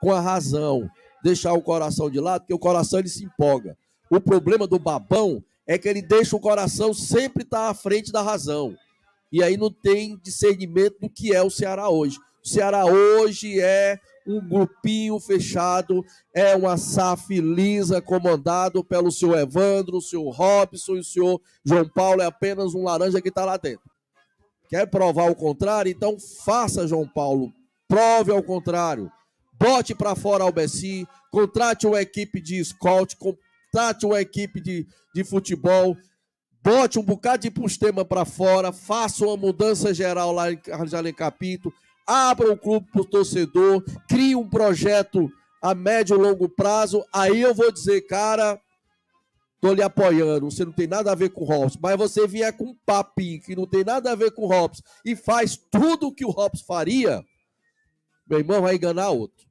com a razão, deixar o coração de lado, porque o coração ele se empolga. O problema do babão é que ele deixa o coração sempre estar tá à frente da razão. E aí não tem discernimento do que é o Ceará hoje. O Ceará hoje é um grupinho fechado, é uma SAF lisa comandado pelo senhor Evandro, o senhor Robson e o senhor João Paulo, é apenas um laranja que está lá dentro. Quer provar o contrário? Então faça, João Paulo, prove ao contrário. Bote para fora Bessi, contrate uma equipe de scout, contrate uma equipe de, de futebol, bote um bocado de pustema para fora, faça uma mudança geral lá em Alencar Pinto, abra o clube para o torcedor, crie um projeto a médio e longo prazo, aí eu vou dizer, cara, tô lhe apoiando, você não tem nada a ver com o Hobbs, mas você vier com um papinho que não tem nada a ver com o Hobbs e faz tudo o que o Hobbs faria, meu irmão vai enganar outro.